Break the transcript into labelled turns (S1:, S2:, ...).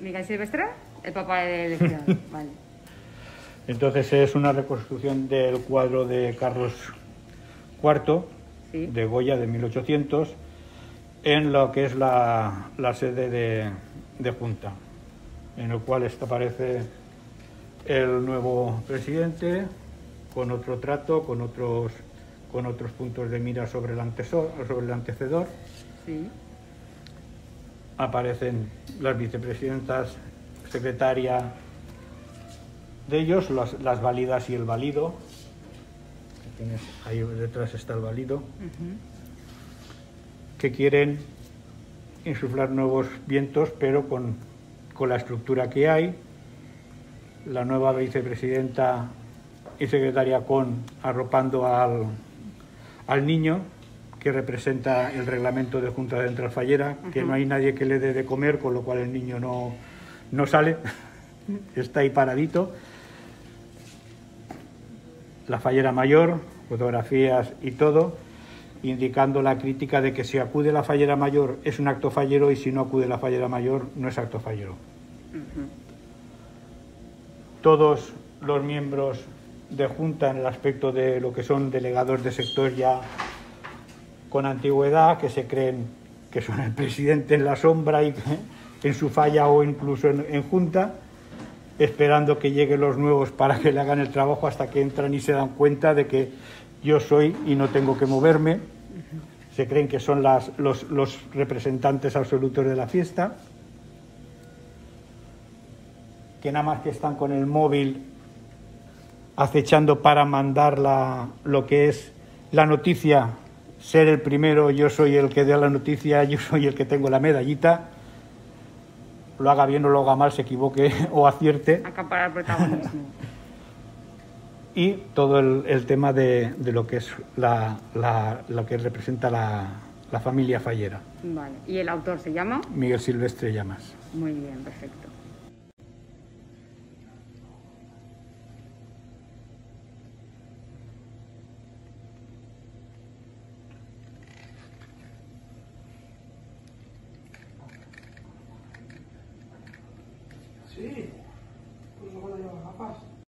S1: Miguel Silvestre, el papá de Ciudad. vale.
S2: Entonces es una reconstrucción del cuadro de Carlos IV,
S1: Sí.
S2: de Goya, de 1800, en lo que es la, la sede de, de Junta, en el cual aparece el nuevo presidente con otro trato, con otros, con otros puntos de mira sobre el, antesor, sobre el antecedor.
S1: Sí.
S2: Aparecen las vicepresidentas, secretaria de ellos, las, las válidas y el válido. Ahí detrás está el válido. Que quieren insuflar nuevos vientos, pero con, con la estructura que hay. La nueva vicepresidenta y secretaria con arropando al, al niño, que representa el reglamento de Junta Central Fallera, que no hay nadie que le dé de comer, con lo cual el niño no, no sale, está ahí paradito. La fallera mayor, fotografías y todo indicando la crítica de que si acude la fallera mayor es un acto fallero y si no acude la fallera mayor no es acto fallero. Todos los miembros de Junta en el aspecto de lo que son delegados de sector ya con antigüedad, que se creen que son el presidente en la sombra y en su falla o incluso en, Junta, esperando que lleguen los nuevos para que le hagan el trabajo hasta que entran y se dan cuenta de que yo soy y no tengo que moverme. Se creen que son los, representantes absolutos de la fiesta, que nada más que están con el móvil acechando para mandar lo que es la noticia, ser el primero, yo soy el que da la noticia, yo soy el que tengo la medallita, lo haga bien o lo haga mal, se equivoque o acierte
S1: Acaparar protagonismo.
S2: y todo el, el tema de, de lo que es la, la- lo que representa la, la familia fallera.
S1: vale. ¿Y el autor se llama?
S2: Miguel Silvestre Llamas.
S1: Muy bien, perfecto.
S3: Sí, por eso cuando llevo gafas.